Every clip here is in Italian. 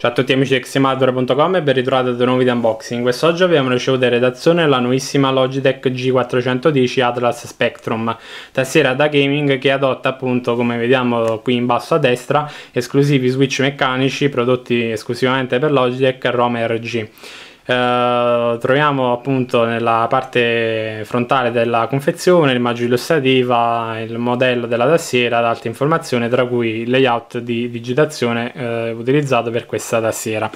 Ciao a tutti amici di xmhardware.com e ben ritrovati ad un nuovo video unboxing. Quest'oggi abbiamo ricevuto in redazione la nuovissima Logitech G410 Atlas Spectrum, tastiera da gaming che adotta appunto, come vediamo qui in basso a destra, esclusivi switch meccanici prodotti esclusivamente per Logitech Roma RG. Uh, troviamo appunto nella parte frontale della confezione l'immagine illustrativa, il modello della tastiera ad alta informazione tra cui il layout di digitazione uh, utilizzato per questa tastiera.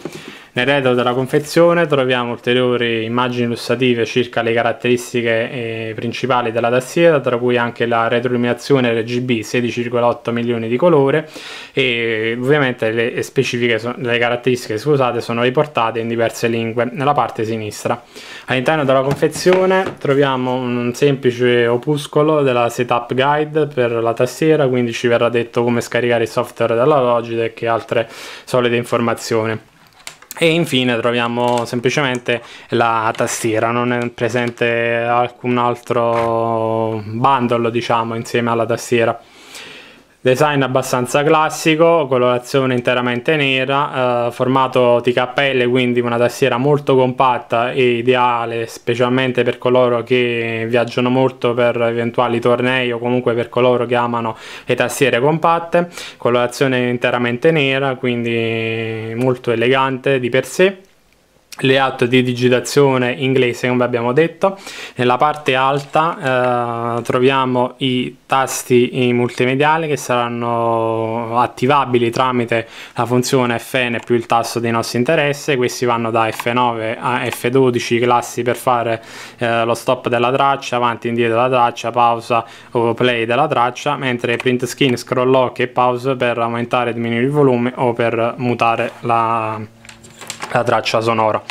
Nel retro della confezione troviamo ulteriori immagini illustrative circa le caratteristiche eh, principali della tastiera, tra cui anche la retroilluminazione RGB 16,8 milioni di colore e ovviamente le specifiche, le caratteristiche scusate, sono riportate in diverse lingue nella parte sinistra. All'interno della confezione troviamo un semplice opuscolo della setup guide per la tastiera, quindi ci verrà detto come scaricare il software dalla Logitech e altre solide informazioni e infine troviamo semplicemente la tastiera non è presente alcun altro bundle diciamo insieme alla tastiera design abbastanza classico, colorazione interamente nera, eh, formato TKL quindi una tastiera molto compatta e ideale specialmente per coloro che viaggiano molto per eventuali tornei o comunque per coloro che amano le tastiere compatte, colorazione interamente nera quindi molto elegante di per sé layout di digitazione inglese come abbiamo detto. Nella parte alta eh, troviamo i tasti multimediali che saranno attivabili tramite la funzione Fn più il tasto dei nostri interessi. Questi vanno da F9 a F12 classi per fare eh, lo stop della traccia avanti e indietro della traccia pausa o play della traccia mentre print skin scroll lock e pause per aumentare e diminuire il volume o per mutare la la traccia sonora.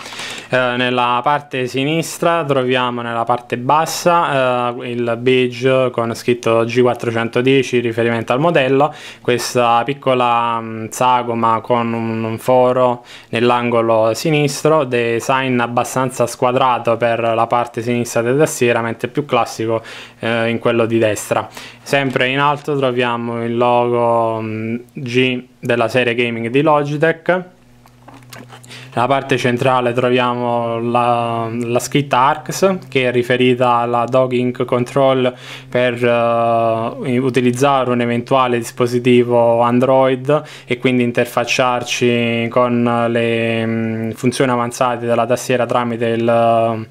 Eh, nella parte sinistra troviamo nella parte bassa eh, il beige con scritto G410 riferimento al modello questa piccola mh, mm, sagoma con un, un foro nell'angolo sinistro design abbastanza squadrato per la parte sinistra della tastiera mentre più classico eh, in quello di destra. Sempre in alto troviamo il logo mh, mm, G della serie gaming di Logitech nella parte centrale troviamo la, la scritta ARCS che è riferita alla dogging control per uh, utilizzare un eventuale dispositivo Android e quindi interfacciarci con le um, funzioni avanzate della tastiera tramite il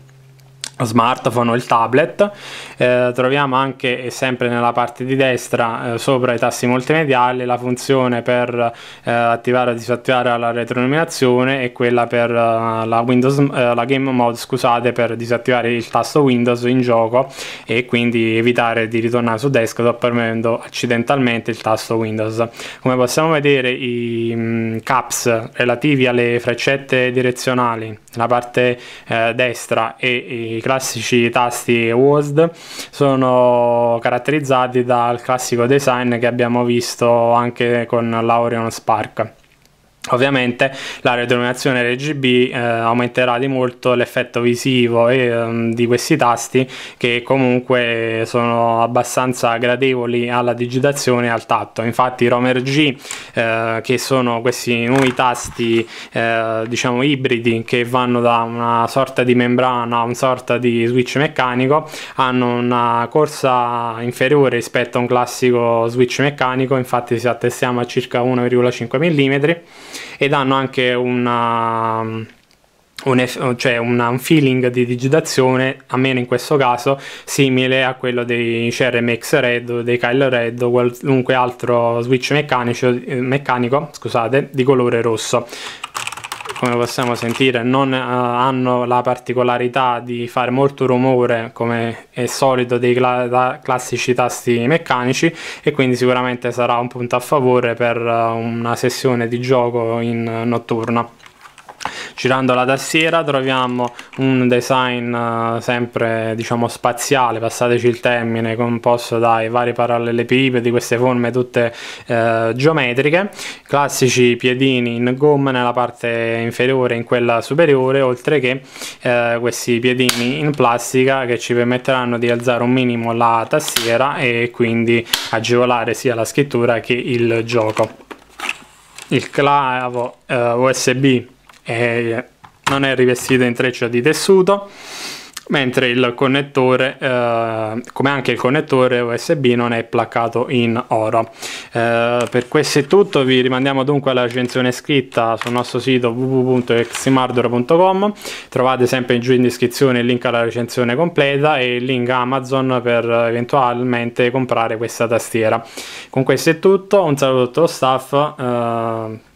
smartphone o il tablet. Eh, troviamo anche sempre nella parte di destra eh, sopra i tasti multimediali la funzione per eh, attivare o disattivare la retroilluminazione e quella per eh, la, Windows, eh, la game mode scusate per disattivare il tasto Windows in gioco e quindi evitare di ritornare su desktop premendo accidentalmente il tasto Windows. Come possiamo vedere i mh, mm, caps relativi alle freccette direzionali nella parte eh, destra e i classici tasti WASD sono caratterizzati dal classico design che abbiamo visto anche con l'Aureon Spark. Ovviamente la retroilluminazione RGB eh, aumenterà di molto l'effetto visivo e, um, di questi tasti che comunque sono abbastanza gradevoli alla digitazione e al tatto. Infatti i ROM RG eh, che sono questi nuovi tasti eh, diciamo ibridi che vanno da una sorta di membrana a una sorta di switch meccanico hanno una corsa inferiore rispetto a un classico switch meccanico infatti si attestiamo a circa 1,5 mm ed hanno anche una, un, cioè una, un feeling di digitazione, almeno in questo caso, simile a quello dei CRMX Red dei Kyle Red o qualunque altro switch meccanico scusate, di colore rosso come possiamo sentire non uh, hanno la particolarità di fare molto rumore come è solito dei cla classici tasti meccanici e quindi sicuramente sarà un punto a favore per uh, una sessione di gioco in uh, notturna girando la tastiera troviamo un design uh, sempre diciamo spaziale passateci il termine composto dai vari parallelepipedi queste forme tutte uh, geometriche. Classici piedini in gomma nella parte inferiore e in quella superiore oltre che uh, questi piedini in plastica che ci permetteranno di alzare un minimo la tastiera e quindi agevolare sia la scrittura che il gioco. Il clavo eh, USB è, non è rivestito in treccia di tessuto mentre il connettore eh, come anche il connettore USB non è placcato in oro. Eh, per questo è tutto vi rimandiamo dunque alla recensione scritta sul nostro sito www.eximardware.com trovate sempre giù in descrizione il link alla recensione completa e il link Amazon per eventualmente comprare questa tastiera. Con questo è tutto un saluto a tutto lo staff eh,